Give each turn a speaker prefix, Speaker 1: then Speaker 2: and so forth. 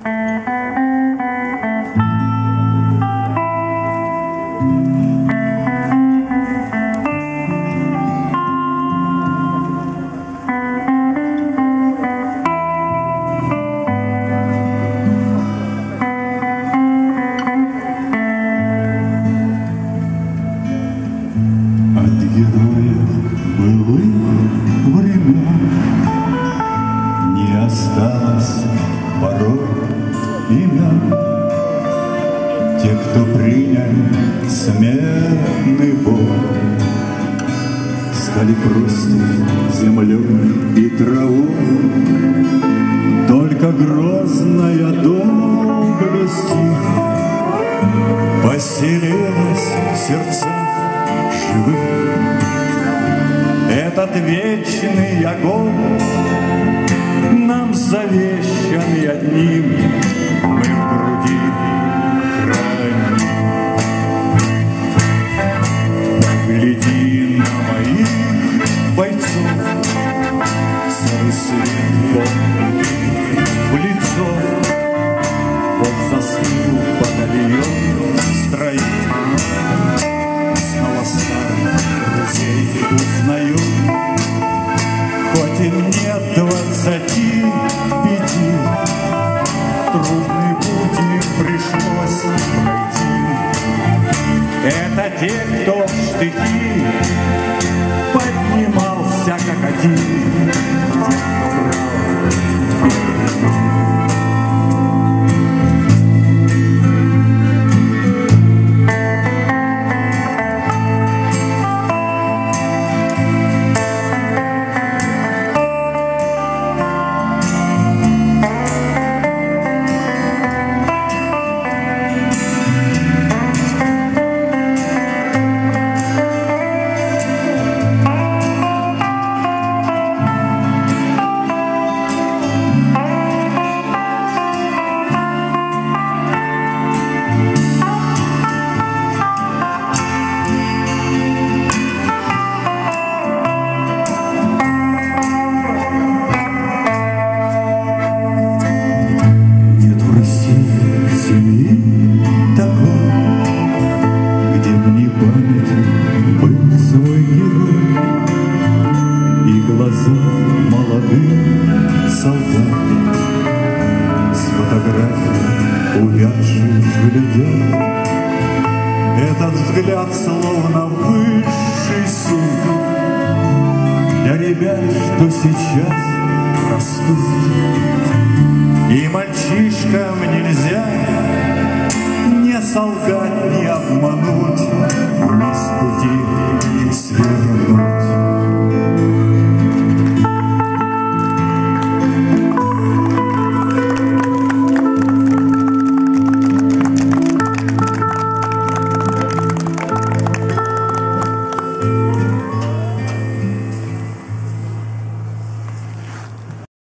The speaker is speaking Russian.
Speaker 1: Thank uh you. -huh. Те, кто принял смертный бой, Стали просто землей и травой. Только грозная доблесть Поселилась в сердцах живых. Этот вечный огонь Нам завещанный одним высоте беде Трудный путь им пришлось пройти Это те, кто в штыки этот взгляд словно высший суд. Для ребят, что сейчас растут. И мальчишкам нельзя не солгать, не обмануть.